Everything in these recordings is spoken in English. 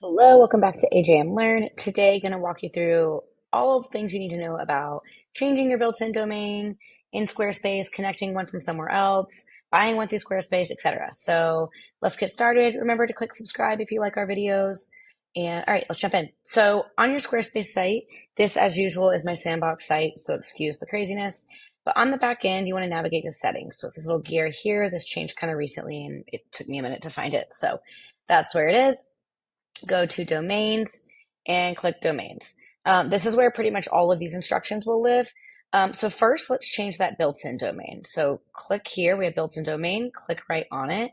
Hello, welcome back to AJM Learn. Today, going to walk you through all of the things you need to know about changing your built-in domain in Squarespace, connecting one from somewhere else, buying one through Squarespace, etc. So let's get started. Remember to click subscribe if you like our videos. And all right, let's jump in. So on your Squarespace site, this as usual is my sandbox site, so excuse the craziness. But on the back end, you want to navigate to settings. So it's this little gear here. This changed kind of recently and it took me a minute to find it. So that's where it is go to domains and click domains. Um, this is where pretty much all of these instructions will live. Um, so first, let's change that built-in domain. So click here, we have built-in domain, click right on it,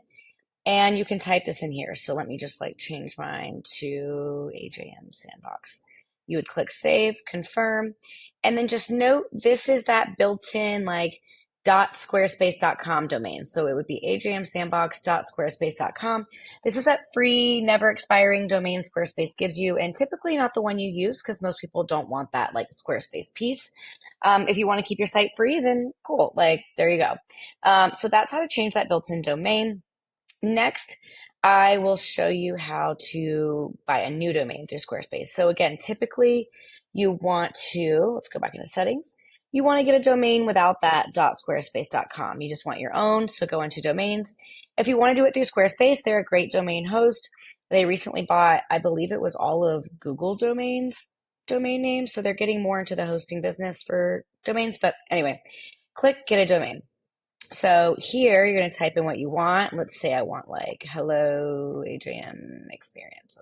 and you can type this in here. So let me just like change mine to AJM Sandbox. You would click save, confirm, and then just note this is that built-in like .squarespace.com domain. So it would be ajmsandbox.squarespace.com. This is that free, never expiring domain Squarespace gives you, and typically not the one you use because most people don't want that like Squarespace piece. Um, if you want to keep your site free, then cool. Like there you go. Um, so that's how to change that built-in domain. Next, I will show you how to buy a new domain through Squarespace. So again, typically you want to, let's go back into settings you want to get a domain without that .squarespace.com. You just want your own, so go into domains. If you want to do it through Squarespace, they're a great domain host. They recently bought, I believe it was all of Google domains domain names, so they're getting more into the hosting business for domains. But anyway, click get a domain. So here you're going to type in what you want. Let's say I want like hello AJM experience.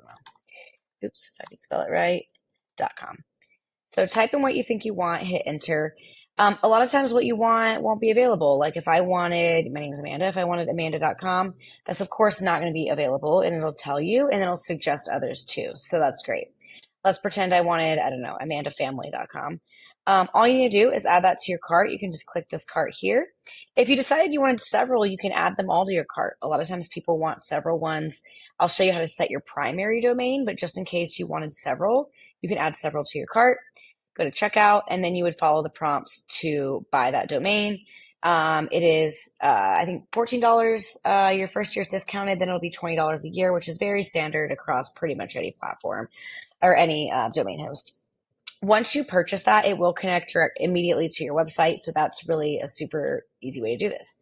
Oops, if I can spell it right. Dot com. So type in what you think you want, hit enter. Um, a lot of times what you want won't be available. Like if I wanted, my name is Amanda, if I wanted amanda.com, that's of course not going to be available and it'll tell you and it'll suggest others too. So that's great. Let's pretend I wanted, I don't know, amandafamily.com. Um, all you need to do is add that to your cart. You can just click this cart here. If you decided you wanted several, you can add them all to your cart. A lot of times people want several ones. I'll show you how to set your primary domain, but just in case you wanted several, you can add several to your cart go to checkout, and then you would follow the prompts to buy that domain. Um, it is, uh, I think, $14 uh, your first year is discounted, then it'll be $20 a year, which is very standard across pretty much any platform or any uh, domain host. Once you purchase that, it will connect direct immediately to your website. So that's really a super easy way to do this.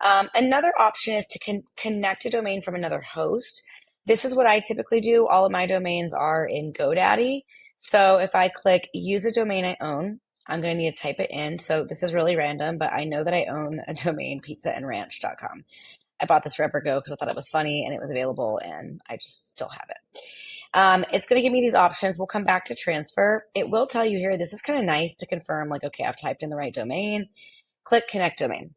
Um, another option is to con- connect a domain from another host. This is what I typically do. All of my domains are in GoDaddy. So if I click use a domain I own, I'm going to need to type it in. So this is really random, but I know that I own a domain, pizzaandranch.com. I bought this forever ago because I thought it was funny and it was available and I just still have it. Um, it's going to give me these options. We'll come back to transfer. It will tell you here, this is kind of nice to confirm like, okay, I've typed in the right domain. Click connect domain.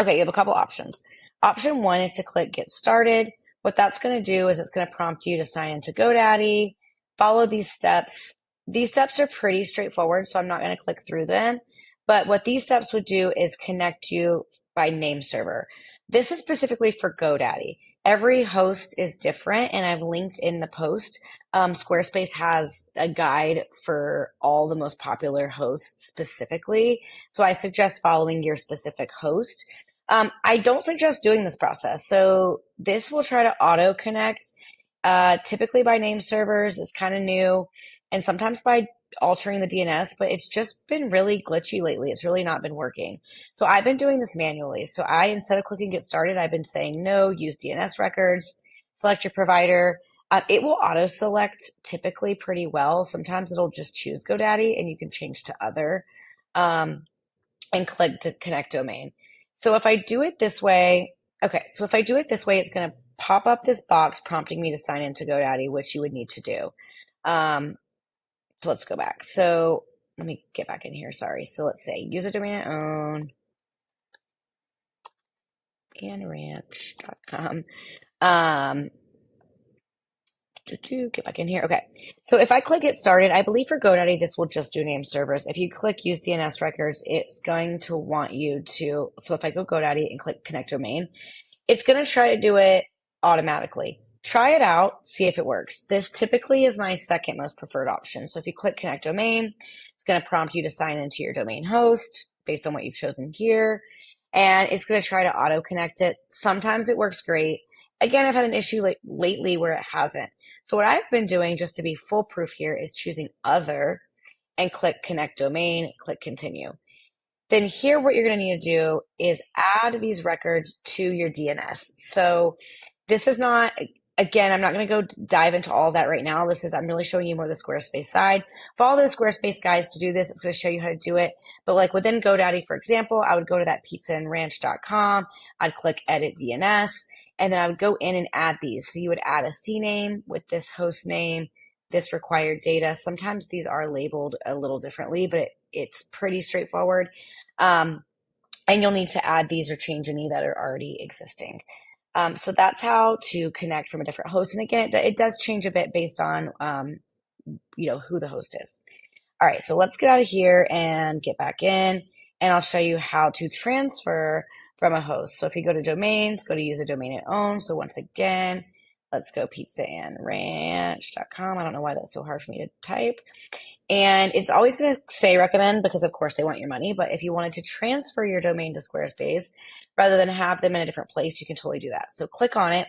Okay, you have a couple options. Option one is to click get started. What that's going to do is it's going to prompt you to sign into GoDaddy follow these steps. These steps are pretty straightforward, so I'm not going to click through them. But what these steps would do is connect you by name server. This is specifically for GoDaddy. Every host is different, and I've linked in the post. Um, Squarespace has a guide for all the most popular hosts specifically. So I suggest following your specific host. Um, I don't suggest doing this process. So this will try to auto connect uh, typically by name servers is kind of new, and sometimes by altering the DNS, but it's just been really glitchy lately. It's really not been working. So I've been doing this manually. So I, instead of clicking get started, I've been saying no, use DNS records, select your provider. Uh, it will auto select typically pretty well. Sometimes it'll just choose GoDaddy and you can change to other um, and click to connect domain. So if I do it this way, okay, so if I do it this way, it's going to pop up this box prompting me to sign into GoDaddy, which you would need to do. Um, so let's go back. So let me get back in here. Sorry. So let's say user domain own andranch.com. Um, get back in here. Okay. So if I click get started, I believe for GoDaddy, this will just do name servers. If you click use DNS records, it's going to want you to. So if I go GoDaddy and click connect domain, it's going to try to do it automatically. Try it out, see if it works. This typically is my second most preferred option. So if you click connect domain, it's going to prompt you to sign into your domain host based on what you've chosen here. And it's going to try to auto connect it. Sometimes it works great. Again, I've had an issue like lately where it hasn't. So what I've been doing just to be foolproof here is choosing other and click connect domain, click continue. Then here, what you're going to need to do is add these records to your DNS. So this is not, again, I'm not going to go dive into all that right now. This is, I'm really showing you more the Squarespace side. Follow the Squarespace guys to do this. It's going to show you how to do it. But like within GoDaddy, for example, I would go to that pizzaandranch.com. I'd click edit DNS and then I would go in and add these. So you would add a CNAME with this host name, this required data. Sometimes these are labeled a little differently, but it, it's pretty straightforward. Um, and you'll need to add these or change any that are already existing. Um, so that's how to connect from a different host. And again, it, it does change a bit based on, um, you know, who the host is. All right, so let's get out of here and get back in, and I'll show you how to transfer from a host. So if you go to domains, go to use a domain it owns. So once again, let's go pizzaandranch.com. I don't know why that's so hard for me to type. And it's always going to say recommend because, of course, they want your money. But if you wanted to transfer your domain to Squarespace rather than have them in a different place, you can totally do that. So click on it.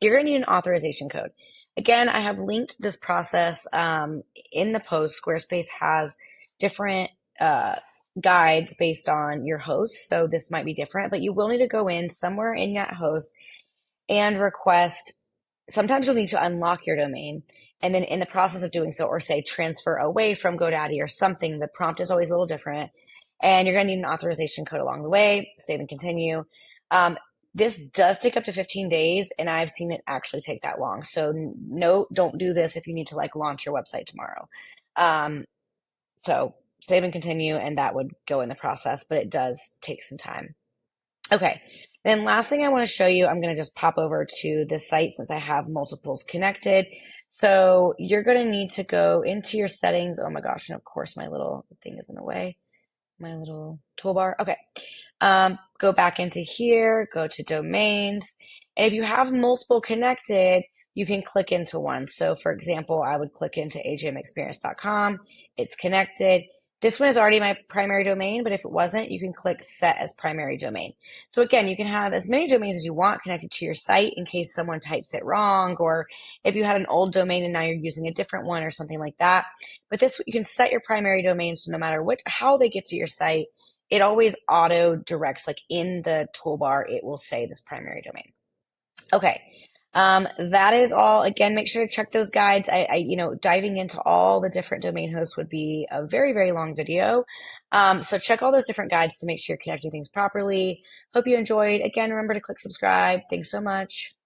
You're going to need an authorization code. Again, I have linked this process um, in the post. Squarespace has different uh, guides based on your host. So this might be different, but you will need to go in somewhere in that host and request. Sometimes you'll need to unlock your domain. And then in the process of doing so, or say transfer away from GoDaddy or something, the prompt is always a little different. And you're going to need an authorization code along the way, save and continue. Um, this does take up to 15 days, and I've seen it actually take that long. So, no, don't do this if you need to like launch your website tomorrow. Um, so, save and continue, and that would go in the process, but it does take some time. Okay. Then last thing I want to show you, I'm going to just pop over to this site since I have multiples connected. So you're going to need to go into your settings. Oh my gosh. And of course my little thing is in the way. My little toolbar. Okay. Um, go back into here, go to domains. And if you have multiple connected, you can click into one. So for example, I would click into ajmexperience.com. It's connected. This one is already my primary domain, but if it wasn't, you can click set as primary domain. So again, you can have as many domains as you want connected to your site in case someone types it wrong, or if you had an old domain and now you're using a different one or something like that. But this, you can set your primary domain so no matter what, how they get to your site, it always auto directs, like in the toolbar, it will say this primary domain. Okay. Um, that is all. Again, make sure to check those guides. I, I, you know, diving into all the different domain hosts would be a very, very long video. Um, so check all those different guides to make sure you're connecting things properly. Hope you enjoyed. Again, remember to click subscribe. Thanks so much.